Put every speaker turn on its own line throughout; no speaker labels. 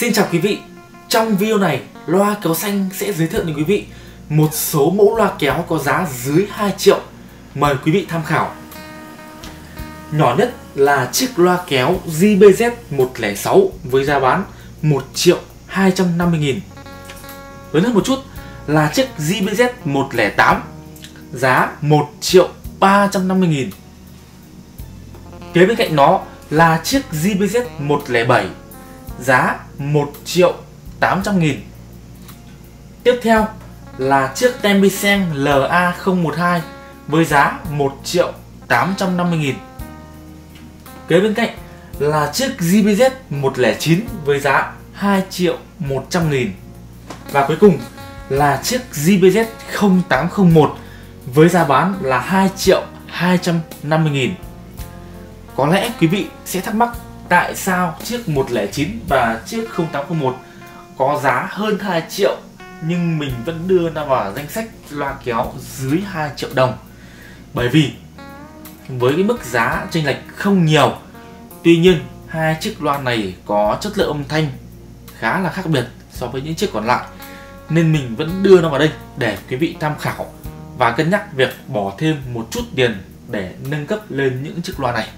Xin chào quý vị, trong video này loa kéo xanh sẽ giới thiệu đến quý vị một số mẫu loa kéo có giá dưới 2 triệu. Mời quý vị tham khảo. Nhỏ nhất là chiếc loa kéo JBZ 106 với giá bán 1 triệu 250 nghìn. Lớn hơn một chút là chiếc JBZ 108 giá 1 triệu 350 nghìn. Kế bên cạnh nó là chiếc JBZ 107 giá 1 triệu 800 nghìn. Tiếp theo là chiếc Tembisen LA012 với giá 1 triệu 850 nghìn. Kế bên cạnh là chiếc JBZ 109 với giá 2 triệu 100 nghìn. Và cuối cùng là chiếc JBZ 0801 với giá bán là 2 triệu 250 nghìn. Có lẽ quý vị sẽ thắc mắc tại sao chiếc 109 và chiếc 0801 có giá hơn 2 triệu nhưng mình vẫn đưa nó vào danh sách loa kéo dưới 2 triệu đồng? Bởi vì với cái mức giá chênh lệch không nhiều, tuy nhiên hai chiếc loa này có chất lượng âm thanh khá là khác biệt so với những chiếc còn lại, nên mình vẫn đưa nó vào đây để quý vị tham khảo và cân nhắc việc bỏ thêm một chút tiền để nâng cấp lên những chiếc loa này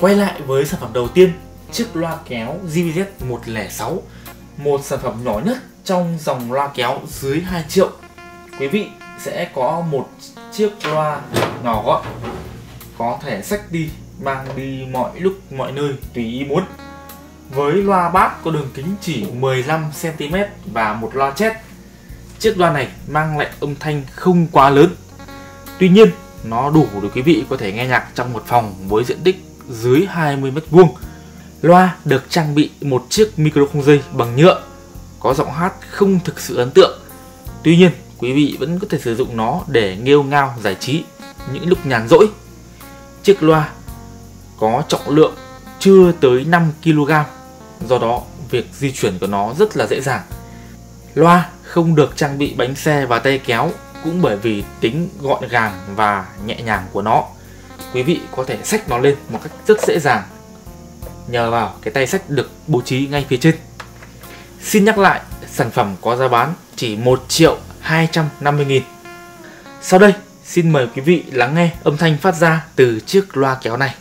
quay lại với sản phẩm đầu tiên chiếc loa kéo JVZ 106 một sản phẩm nhỏ nhất trong dòng loa kéo dưới 2 triệu. Quý vị sẽ có một chiếc loa nhỏ gọn có thể xách đi mang đi mọi lúc mọi nơi tùy ý muốn. Với loa bát có đường kính chỉ 15cm và một loa chét, chiếc loa này mang lại âm thanh không quá lớn. Tuy nhiên nó đủ để quý vị có thể nghe nhạc trong một phòng với diện tích dưới 20 mét vuông Loa được trang bị một chiếc micro không dây bằng nhựa có giọng hát không thực sự ấn tượng. Tuy nhiên, quý vị vẫn có thể sử dụng nó để nghêu ngao giải trí những lúc nhàn rỗi. Chiếc loa có trọng lượng chưa tới 5 kg, do đó việc di chuyển của nó rất là dễ dàng. Loa không được trang bị bánh xe và tay kéo cũng bởi vì tính gọn gàng và nhẹ nhàng của nó. Quý vị có thể xách nó lên một cách rất dễ dàng nhờ vào cái tay sách được bố trí ngay phía trên. Xin nhắc lại, sản phẩm có giá bán chỉ 1 triệu 250 nghìn. Sau đây, xin mời quý vị lắng nghe âm thanh phát ra từ chiếc loa kéo này.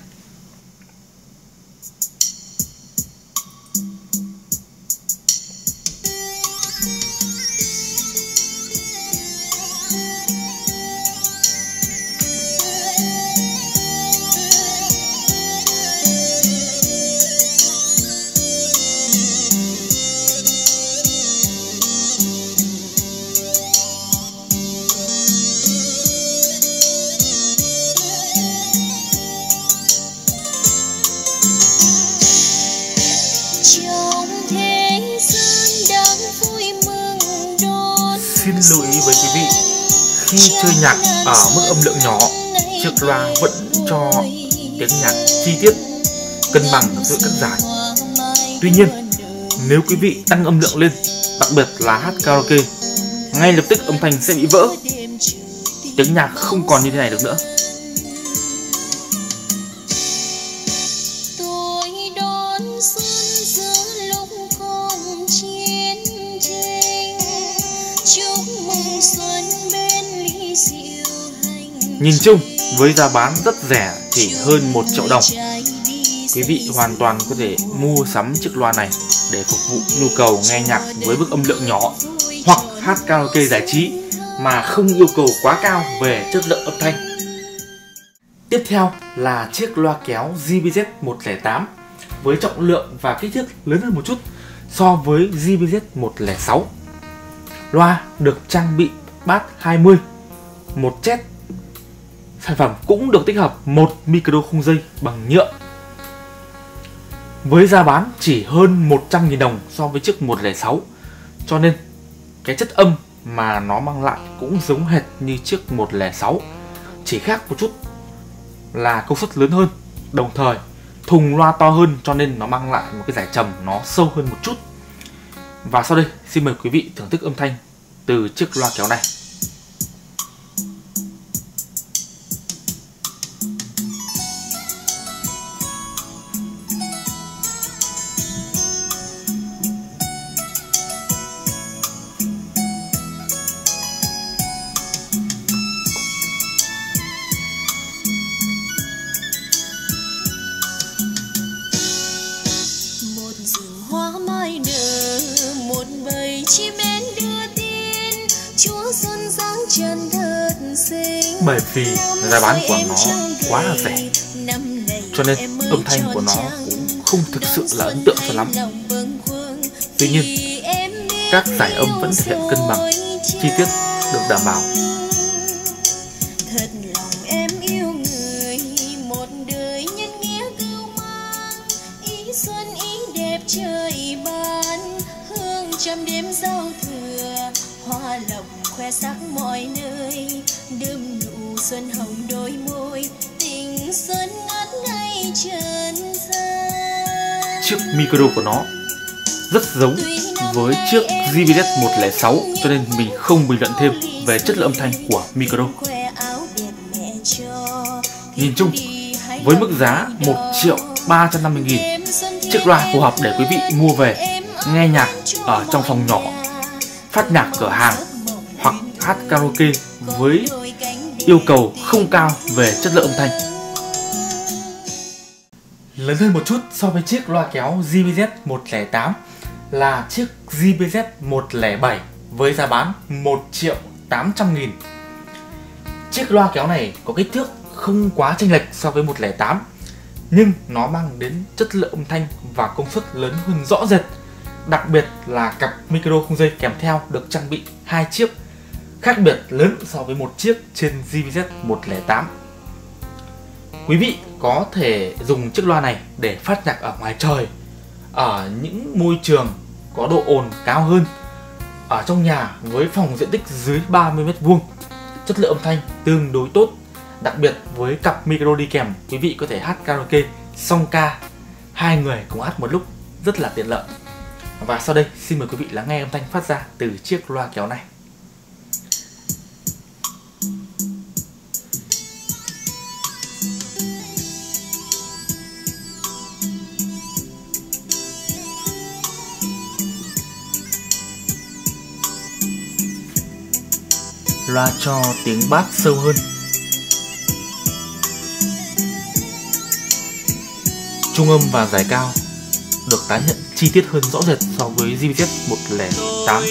Khi chơi nhạc ở mức âm lượng nhỏ, Chiếc loa vẫn cho tiếng nhạc chi tiết, Cân bằng giữa các giải. Tuy nhiên, Nếu quý vị tăng âm lượng lên, Đặc biệt là hát karaoke, Ngay lập tức âm thanh sẽ bị vỡ. Tiếng nhạc không còn như thế này được nữa. Nhìn chung, với giá bán rất rẻ chỉ hơn 1 triệu đồng Quý vị hoàn toàn có thể mua sắm chiếc loa này để phục vụ nhu cầu nghe nhạc với mức âm lượng nhỏ hoặc hát karaoke giải trí mà không yêu cầu quá cao về chất lượng âm thanh. Tiếp theo là chiếc loa kéo JBZ 108 với trọng lượng và kích thước lớn hơn một chút so với JBZ 106. Loa được trang bị bass 20, một chét Sản phẩm cũng được tích hợp một micro khung dây bằng nhựa. Với giá bán chỉ hơn 100.000 đồng so với chiếc 106 cho nên, cái chất âm mà nó mang lại cũng giống hệt như chiếc 106 chỉ khác một chút là công suất lớn hơn. Đồng thời, thùng loa to hơn cho nên nó mang lại một cái giải trầm nó sâu hơn một chút. Và sau đây, xin mời quý vị thưởng thức âm thanh từ chiếc loa kéo này. Bởi vì giá bán của nó quá là rẻ. Cho nên âm thanh của nó cũng không thực sự là ấn tượng cho lắm. Tuy nhiên, các giải âm vẫn thể hiện cân bằng, chi tiết được đảm bảo. Chiếc micro của nó rất giống với chiếc JBZ 106 cho nên mình không bình luận thêm về chất lượng âm thanh của micro. Nhìn chung, với mức giá 1 triệu 350 nghìn, chiếc loa phù hợp để quý vị mua về nghe nhạc ở trong phòng nhỏ, phát nhạc cửa hàng hoặc hát karaoke với yêu cầu không cao về chất lượng âm thanh. Lớn hơn một chút so với chiếc loa kéo JBZ 108 là chiếc JBZ 107 với giá bán 1 triệu 800 nghìn. Chiếc loa kéo này có kích thước không quá chênh lệch so với 108 nhưng nó mang đến chất lượng âm thanh và công suất lớn hơn rõ rệt. Đặc biệt là cặp micro không dây kèm theo được trang bị hai chiếc, khác biệt lớn so với một chiếc trên JBZ 108. Quý vị có thể dùng chiếc loa này để phát nhạc ở ngoài trời, ở những môi trường có độ ồn cao hơn, ở trong nhà với phòng diện tích dưới 30 m2 chất lượng âm thanh tương đối tốt, đặc biệt với cặp micro đi kèm, quý vị có thể hát karaoke, song ca, hai người cùng hát một lúc rất là tiện lợi. Và sau đây, xin mời quý vị lắng nghe âm thanh phát ra từ chiếc loa kéo này. Loa cho tiếng bass sâu hơn. Trung âm và giải cao được tái hiện chi tiết hơn rõ rệt so với GBZ 108.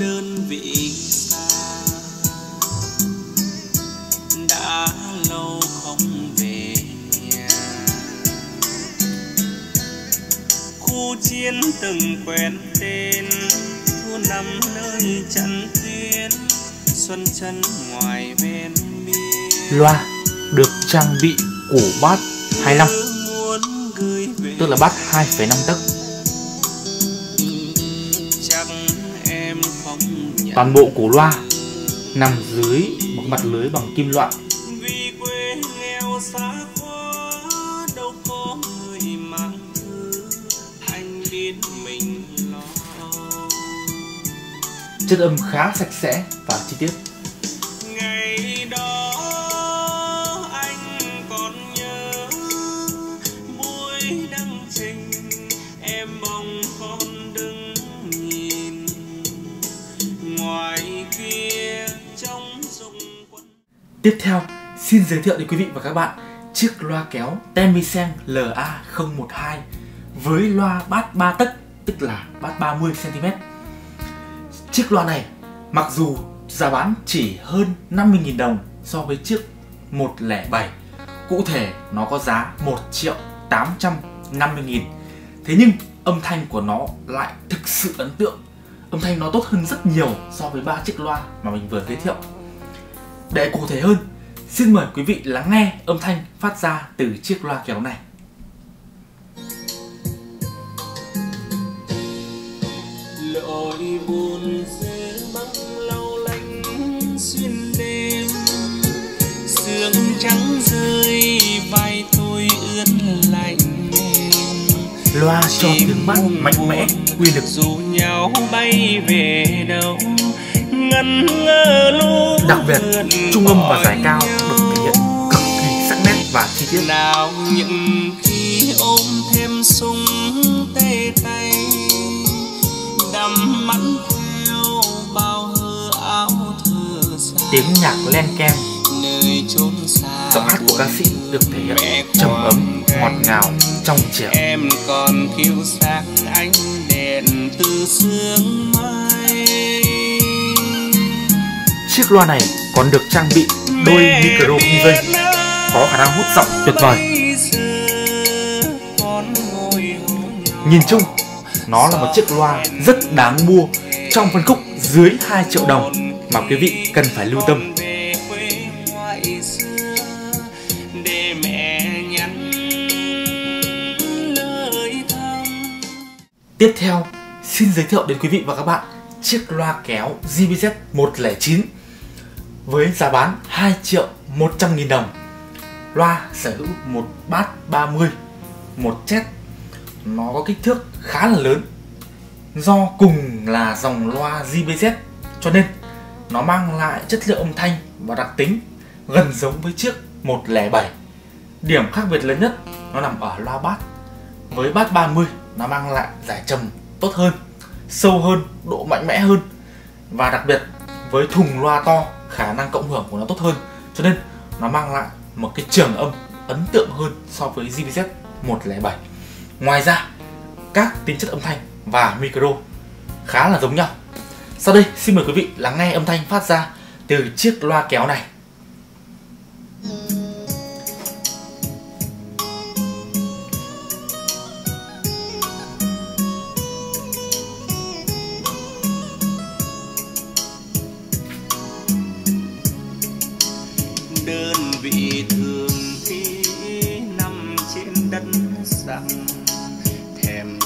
đơn vị đã lâu không về nhà khu chiến từng quen tên, thua năm nơi chẳng xuân chân ngoài ven loa được trang bị củ bát 25 tức là bát 2,5 tấc. Toàn bộ củ loa nằm dưới một mặt lưới bằng kim loại. Chất âm khá sạch sẽ và chi tiết. Ngày đó anh còn nhớ buổi đăng trình em bồng con đứng nhìn ngoài kia trong rung quân. Tiếp theo, xin giới thiệu đến quý vị và các bạn chiếc loa kéo Temiseng LA012 với loa bát 3 tấc tức là bát 30 cm Chiếc loa này mặc dù giá bán chỉ hơn 50.000 đồng so với chiếc 107 Cụ thể nó có giá 1 triệu 850 nghìn. Thế nhưng âm thanh của nó lại thực sự ấn tượng. Âm thanh nó tốt hơn rất nhiều so với ba chiếc loa mà mình vừa giới thiệu. Để cụ thể hơn, xin mời quý vị lắng nghe âm thanh phát ra từ chiếc loa kéo này. Rơi vai tôi ướt lạnh. Loa cho tiếng bass mạnh mẽ quy lực. dù nhau bay về đâu ngân ngơ lúc đặc biệt trung âm và giải cao được thể hiện cực kỳ sắc nét và chi tiết. Nào những khi ôm thêm sung tê tay đắm mắn theo bao hơ áo thơ tiếng nhạc len keng giọng hát của ca sĩ được thể hiện trầm ấm ngọt ngào trong trẻo.
Em còn thiếu sáng ánh đèn từ sương mai.
Chiếc loa này còn được trang bị đôi micro không dây. có khả năng hút giọng tuyệt vời. nhìn chung nó là một chiếc loa rất đáng mua trong phân khúc dưới 2 triệu đồng mà quý vị cần phải lưu tâm Tiếp theo, xin giới thiệu đến quý vị và các bạn chiếc loa kéo JBZ 109 với giá bán 2 triệu 100 nghìn đồng. Loa sở hữu một bát 30, một chét. Nó có kích thước khá là lớn. Do cùng là dòng loa JBZ cho nên nó mang lại chất lượng âm thanh và đặc tính gần giống với chiếc 107. Điểm khác biệt lớn nhất nó nằm ở loa bát. Với bát 30 nó mang lại giải trầm tốt hơn, sâu hơn, độ mạnh mẽ hơn và đặc biệt với thùng loa to khả năng cộng hưởng của nó tốt hơn. Cho nên nó mang lại một cái trường âm ấn tượng hơn so với JBZ 107 ngoài ra các tính chất âm thanh và micro khá là giống nhau. Sau đây xin mời quý vị lắng nghe âm thanh phát ra từ chiếc loa kéo này.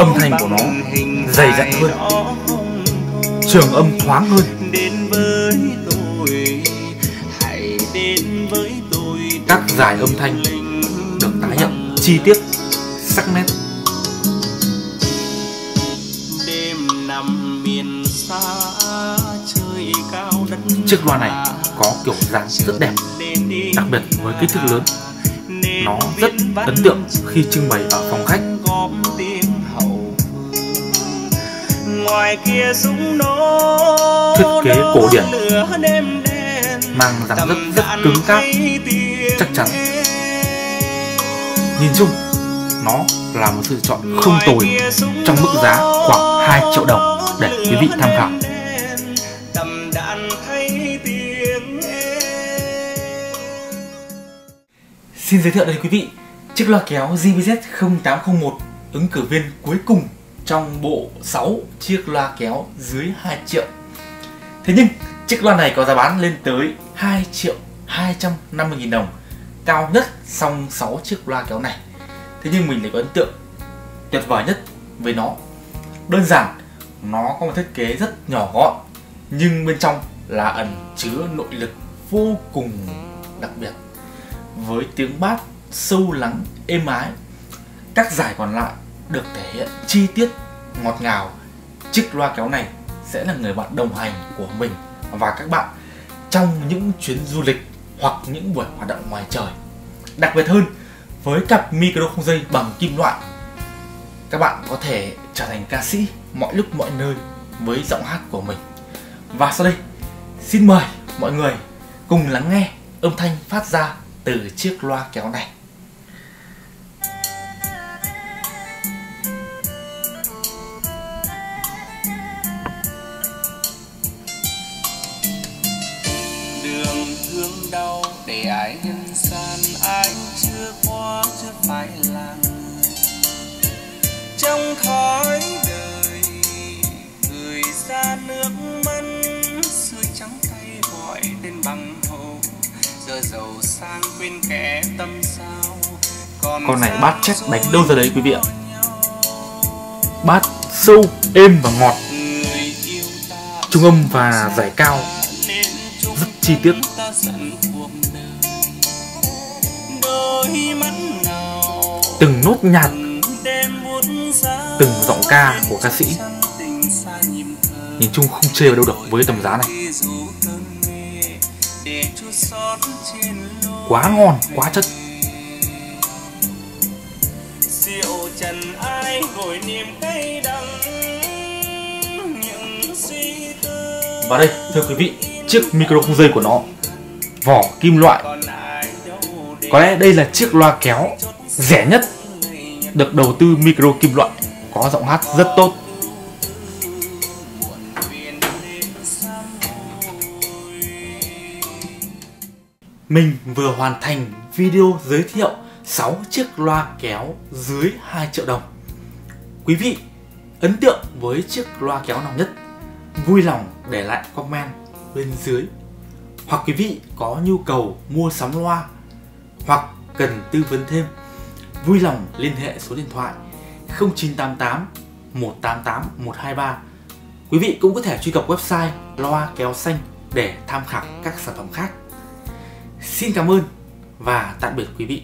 âm thanh của nó dày dặn hơn. Trường âm thoáng hơn. Các giải âm thanh được tái hiện. Chi tiết, sắc nét. Chiếc loa này có kiểu dáng rất đẹp, đặc biệt với kích thước lớn. Nó rất ấn tượng khi trưng bày ở phòng khách thiết kế cổ điển. mang dáng rất rất cứng cáp. chắc chắn. Nhìn chung nó là một sự chọn không tồi trong mức giá khoảng 2 triệu đồng để quý vị tham khảo. Xin giới thiệu đến quý vị chiếc loa kéo JBZ 0801 ứng cử viên cuối cùng trong bộ 6 chiếc loa kéo dưới 2 triệu. Thế nhưng chiếc loa này có giá bán lên tới 2 triệu 250 nghìn đồng cao nhất trong 6 chiếc loa kéo này. Thế nhưng mình lại có ấn tượng tuyệt vời nhất với nó. Đơn giản, nó có một thiết kế rất nhỏ gọn nhưng bên trong là ẩn chứa nội lực vô cùng đặc biệt với tiếng bass sâu lắng êm ái. Các giải còn lại được thể hiện chi tiết ngọt ngào. Chiếc loa kéo này sẽ là người bạn đồng hành của mình và các bạn trong những chuyến du lịch hoặc những buổi hoạt động ngoài trời. Đặc biệt hơn, với cặp micro không dây bằng kim loại, các bạn có thể trở thành ca sĩ mọi lúc mọi nơi với giọng hát của mình. Và sau đây, xin mời mọi người cùng lắng nghe âm thanh phát ra từ chiếc loa kéo này
đau để ai nhân gian ai chưa qua chưa phải là người. Trong thói đời người ra nước mắt xưa trắng tay gọi đến bằng giờ giàu sang quên kẻ tâm sao
con này bát chết đánh đâu ra đấy quý vị ạ. bát sâu êm và ngọt. Trung âm và giải cao chi tiết. Từng nốt nhạc, từng giọng ca của ca sĩ. Nhìn chung không chê vào đâu được với tầm giá này. Quá ngon, quá chất.
Rượu trần ai niềm cay đắng những suy tư
và đây, thưa quý vị chiếc micro không dây của nó vỏ kim loại có lẽ đây là chiếc loa kéo rẻ nhất được đầu tư micro kim loại, có giọng hát rất tốt Mình vừa hoàn thành video giới thiệu 6 chiếc loa kéo dưới 2 triệu đồng. Quý vị ấn tượng với chiếc loa kéo nào nhất? Vui lòng để lại comment bên dưới. Hoặc quý vị có nhu cầu mua sắm loa hoặc cần tư vấn thêm, vui lòng liên hệ số điện thoại 0988 188 123. Quý vị cũng có thể truy cập website loa kéo xanh để tham khảo các sản phẩm khác. Xin cảm ơn và tạm biệt quý vị.